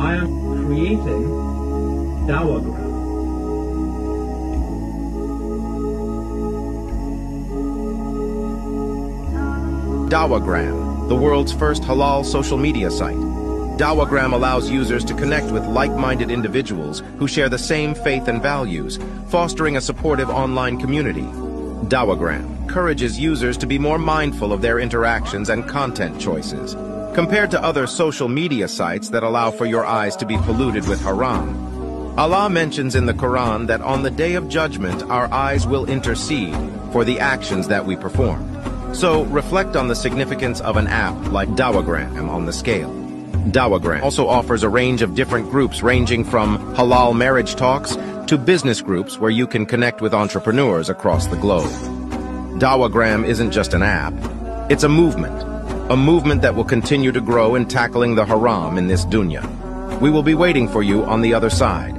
I am creating Dawahgram. Dawahgram, the world's first halal social media site. Dawahgram allows users to connect with like-minded individuals who share the same faith and values, fostering a supportive online community. Dawahgram encourages users to be more mindful of their interactions and content choices. Compared to other social media sites that allow for your eyes to be polluted with haram, Allah mentions in the Quran that on the day of judgment our eyes will intercede for the actions that we perform. So reflect on the significance of an app like Dawahgram on the scale. Dawahgram also offers a range of different groups ranging from halal marriage talks to business groups where you can connect with entrepreneurs across the globe. Dawahgram isn't just an app, it's a movement. A movement that will continue to grow in tackling the haram in this dunya. We will be waiting for you on the other side.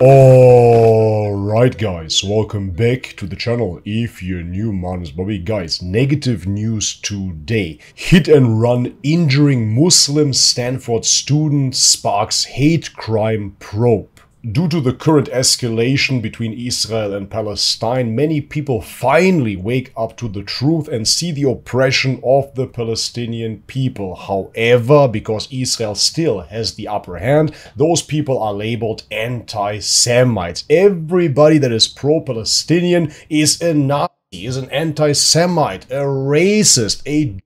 Alright guys, welcome back to the channel. If you're new, man is Bobby. Guys, negative news today. Hit and run injuring Muslim Stanford student sparks hate crime probe. Due to the current escalation between Israel and Palestine, many people finally wake up to the truth and see the oppression of the Palestinian people. However, because Israel still has the upper hand, those people are labeled anti-Semites. Everybody that is pro-Palestinian is a Nazi, is an anti-Semite, a racist, a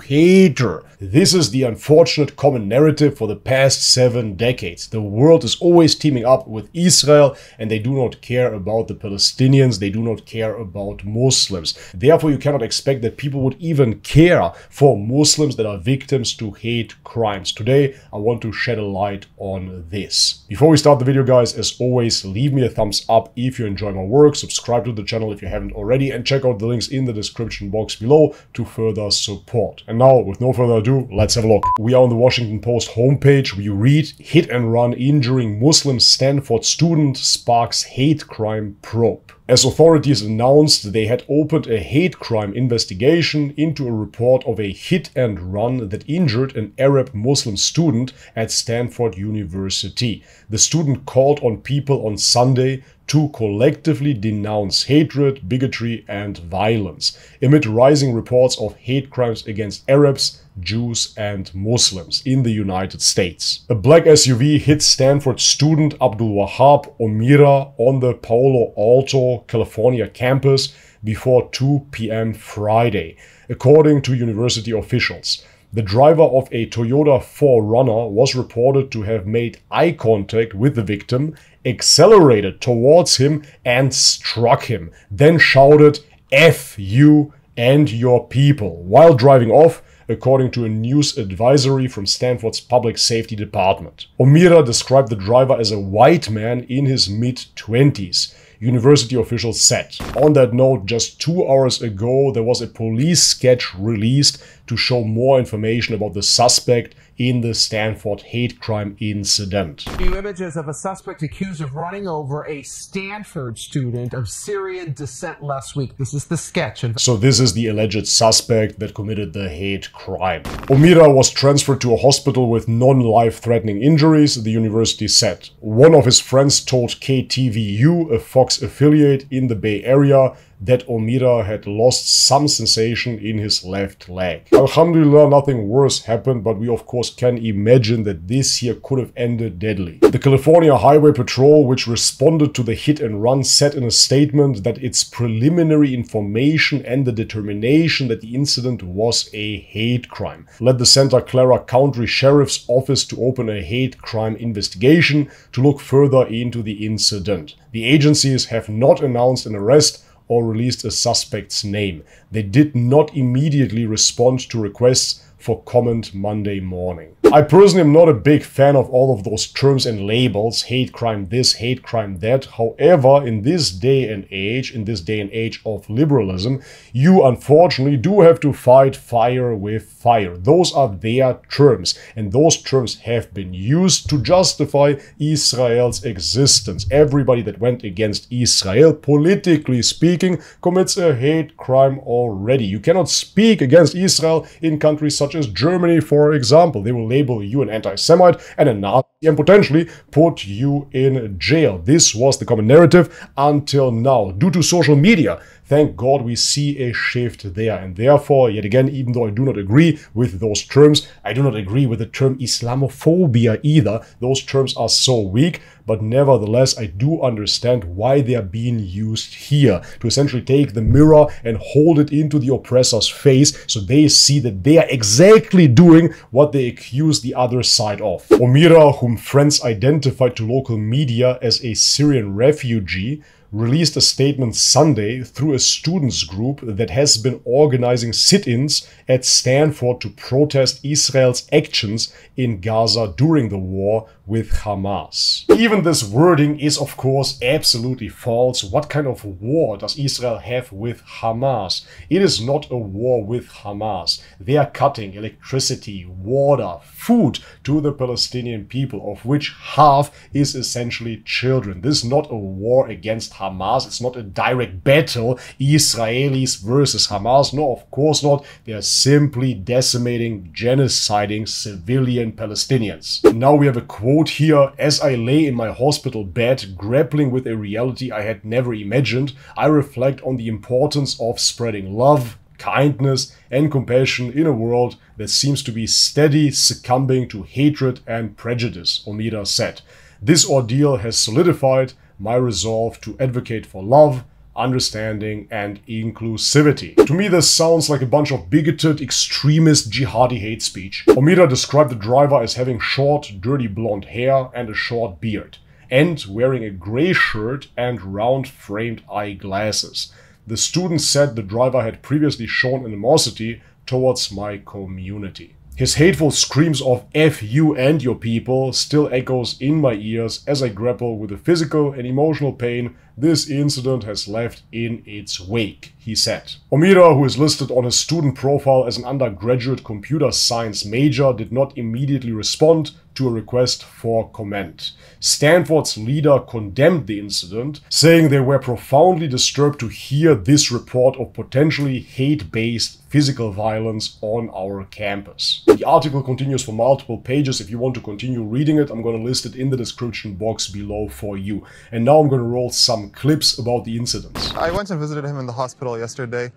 hater. This is the unfortunate common narrative for the past seven decades. The world is always teaming up with Israel and they do not care about the Palestinians, they do not care about Muslims. Therefore, you cannot expect that people would even care for Muslims that are victims to hate crimes. Today, I want to shed a light on this. Before we start the video, guys, as always, leave me a thumbs up if you enjoy my work, subscribe to the channel if you haven't already, and check out the links in the description box below to further support. And now, with no further ado, let's have a look. We are on the Washington Post homepage. We read, hit and run injuring Muslim Stanford student sparks hate crime probe. As authorities announced, they had opened a hate crime investigation into a report of a hit and run that injured an Arab Muslim student at Stanford University. The student called on people on Sunday to collectively denounce hatred, bigotry, and violence, amid rising reports of hate crimes against Arabs, Jews, and Muslims in the United States. A black SUV hit Stanford student Abdul Wahab Omira on the Palo Alto, California campus before 2 p.m. Friday, according to university officials. The driver of a Toyota 4Runner was reported to have made eye contact with the victim, accelerated towards him and struck him, then shouted, F you and your people, while driving off, according to a news advisory from Stanford's Public Safety Department. Omira described the driver as a white man in his mid-20s university officials said. On that note, just two hours ago, there was a police sketch released to show more information about the suspect in the Stanford hate crime incident. New images of a suspect accused of running over a Stanford student of Syrian descent last week. This is the sketch. So this is the alleged suspect that committed the hate crime. Omira was transferred to a hospital with non-life-threatening injuries, the university said. One of his friends told KTVU, a Fox affiliate in the Bay Area, that Omira had lost some sensation in his left leg. Alhamdulillah, nothing worse happened, but we of course can imagine that this here could have ended deadly. The California Highway Patrol, which responded to the hit and run, said in a statement that its preliminary information and the determination that the incident was a hate crime led the Santa Clara County Sheriff's Office to open a hate crime investigation to look further into the incident. The agencies have not announced an arrest or released a suspect's name. They did not immediately respond to requests for comment Monday morning. I personally am not a big fan of all of those terms and labels, hate crime this, hate crime that. However, in this day and age, in this day and age of liberalism, you unfortunately do have to fight fire with fire. Those are their terms, and those terms have been used to justify Israel's existence. Everybody that went against Israel, politically speaking, commits a hate crime already. You cannot speak against Israel in countries such as Germany, for example. They will label you an anti-Semite and a Nazi and potentially put you in jail. This was the common narrative until now. Due to social media, thank God we see a shift there. And therefore, yet again, even though I do not agree with those terms, I do not agree with the term Islamophobia either. Those terms are so weak but nevertheless I do understand why they are being used here to essentially take the mirror and hold it into the oppressor's face so they see that they are exactly doing what they accuse the other side of. Omira, whom friends identified to local media as a Syrian refugee, released a statement Sunday through a students group that has been organizing sit-ins at Stanford to protest Israel's actions in Gaza during the war with Hamas. Even this wording is of course absolutely false. What kind of war does Israel have with Hamas? It is not a war with Hamas. They are cutting electricity, water, food to the Palestinian people, of which half is essentially children. This is not a war against Hamas. It's not a direct battle, Israelis versus Hamas. No, of course not. They are simply decimating, genociding civilian Palestinians. Now we have a quote here. As I lay in my hospital bed, grappling with a reality I had never imagined, I reflect on the importance of spreading love, kindness and compassion in a world that seems to be steady succumbing to hatred and prejudice, Omira said. This ordeal has solidified my resolve to advocate for love, understanding, and inclusivity. To me, this sounds like a bunch of bigoted, extremist, jihadi hate speech. Omira described the driver as having short, dirty blonde hair and a short beard, and wearing a grey shirt and round-framed eyeglasses. The student said the driver had previously shown animosity towards my community. His hateful screams of F you and your people still echoes in my ears as I grapple with the physical and emotional pain this incident has left in its wake, he said. Omira, who is listed on his student profile as an undergraduate computer science major, did not immediately respond to a request for comment. Stanford's leader condemned the incident, saying they were profoundly disturbed to hear this report of potentially hate-based physical violence on our campus. The article continues for multiple pages. If you want to continue reading it, I'm going to list it in the description box below for you. And now I'm going to roll some clips about the incident. I went and visited him in the hospital yesterday.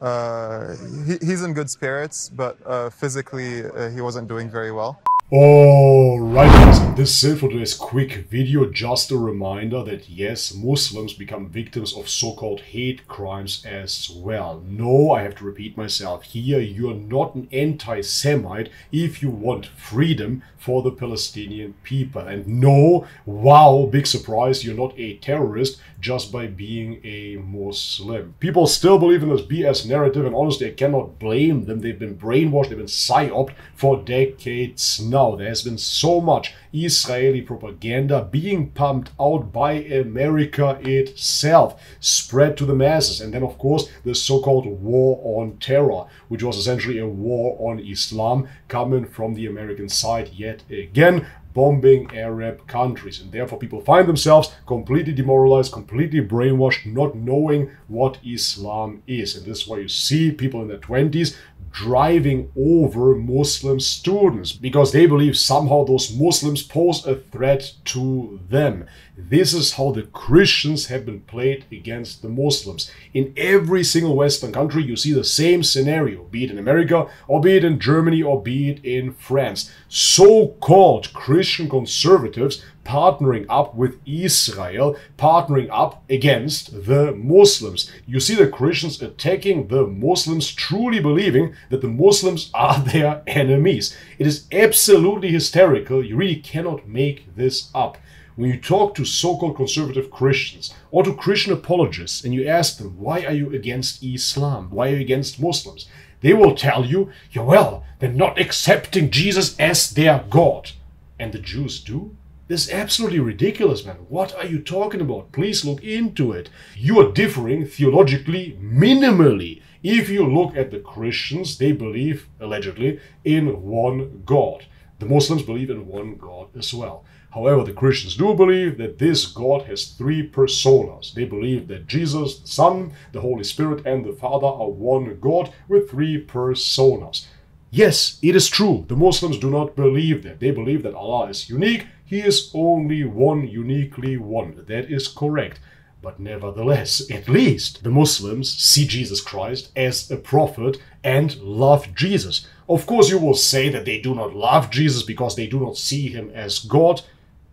Uh, he, he's in good spirits, but uh, physically uh, he wasn't doing very well. Alright guys, this is it for today's quick video. Just a reminder that yes, Muslims become victims of so-called hate crimes as well. No, I have to repeat myself here, you're not an anti-Semite if you want freedom for the Palestinian people. And no, wow, big surprise, you're not a terrorist just by being a Muslim. People still believe in this BS narrative and honestly I cannot blame them. They've been brainwashed, they've been psyoped for decades now there has been so much Israeli propaganda being pumped out by America itself, spread to the masses. And then, of course, the so-called war on terror, which was essentially a war on Islam coming from the American side yet again bombing Arab countries. And therefore, people find themselves completely demoralized, completely brainwashed, not knowing what Islam is. And this is why you see people in their 20s driving over Muslim students because they believe somehow those Muslims pose a threat to them. This is how the Christians have been played against the Muslims. In every single Western country, you see the same scenario, be it in America, or be it in Germany, or be it in France. So-called Christian conservatives partnering up with Israel, partnering up against the Muslims. You see the Christians attacking the Muslims, truly believing that the Muslims are their enemies. It is absolutely hysterical. You really cannot make this up. when you talk to so-called conservative Christians or to Christian apologists and you ask them, why are you against Islam? Why are you against Muslims? They will tell you, yeah, well, they're not accepting Jesus as their God. And the Jews do? This is absolutely ridiculous, man. What are you talking about? Please look into it. You are differing theologically minimally. If you look at the Christians, they believe, allegedly, in one God. The Muslims believe in one God as well. However, the Christians do believe that this God has three personas. They believe that Jesus, the Son, the Holy Spirit, and the Father are one God with three personas. Yes, it is true. The Muslims do not believe that. They believe that Allah is unique. He is only one, uniquely one. That is correct. But nevertheless, at least the Muslims see Jesus Christ as a prophet and love Jesus. Of course, you will say that they do not love Jesus because they do not see him as God.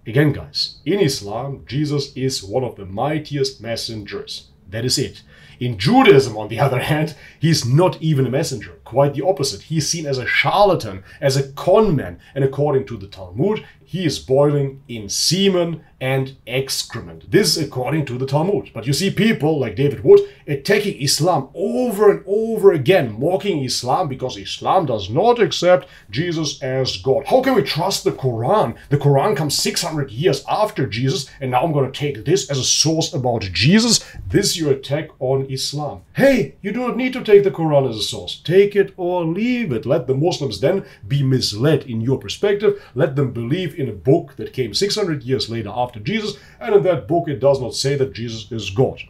Again, guys, in Islam, Jesus is one of the mightiest messengers. That is it. In Judaism, on the other hand, he is not even a messenger. Quite the opposite. He's seen as a charlatan, as a conman, and according to the Talmud, he is boiling in semen and excrement. This according to the Talmud. But you see people like David Wood attacking Islam over and over again, mocking Islam because Islam does not accept Jesus as God. How can we trust the Quran? The Quran comes 600 years after Jesus, and now I'm going to take this as a source about Jesus. This is your attack on Islam. Hey, you do not need to take the Quran as a source. Take it or leave it. Let the Muslims then be misled in your perspective. Let them believe in a book that came 600 years later after Jesus, and in that book it does not say that Jesus is God.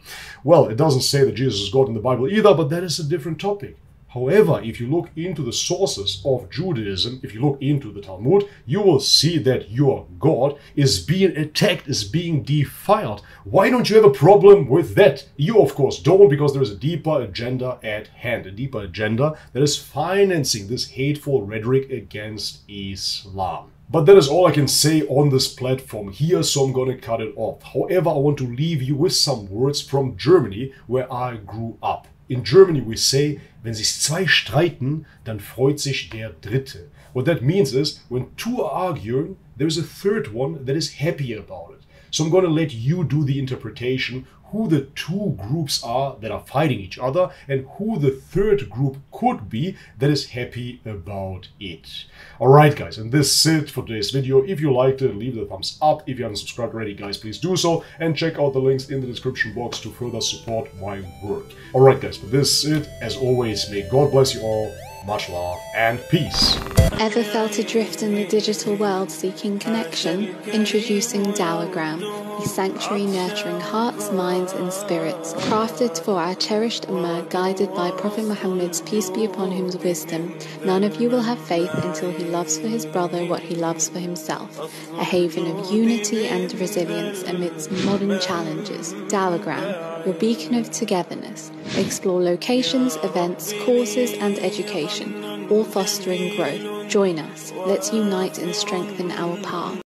Well, it doesn't say that Jesus is God in the Bible either, but that is a different topic. However, if you look into the sources of Judaism, if you look into the Talmud, you will see that your God is being attacked, is being defiled. Why don't you have a problem with that? You, of course, don't, because there is a deeper agenda at hand, a deeper agenda that is financing this hateful rhetoric against Islam. But that is all I can say on this platform here, so I'm gonna cut it off. However, I want to leave you with some words from Germany, where I grew up. In Germany we say, wenn sich zwei streiten, dann freut sich der Dritte. What that means is, when two are arguing, there's a third one that is happy about it. So I'm going to let you do the interpretation who the two groups are that are fighting each other and who the third group could be that is happy about it. Alright guys, and this is it for today's video. If you liked it, leave the thumbs up. If you haven't subscribed already, guys, please do so. And check out the links in the description box to further support my work. Alright guys, but this is it. As always, may God bless you all. Much love and peace. Ever felt adrift in the digital world seeking connection? Introducing Dawahgram, a sanctuary nurturing hearts, minds, and spirits. Crafted for our cherished Ummah, guided by Prophet Muhammad's peace be upon him's wisdom, none of you will have faith until he loves for his brother what he loves for himself. A haven of unity and resilience amidst modern challenges. Dawahgram, your beacon of togetherness. Explore locations, events, courses, and education, all fostering growth. Join us. Let's unite and strengthen our path.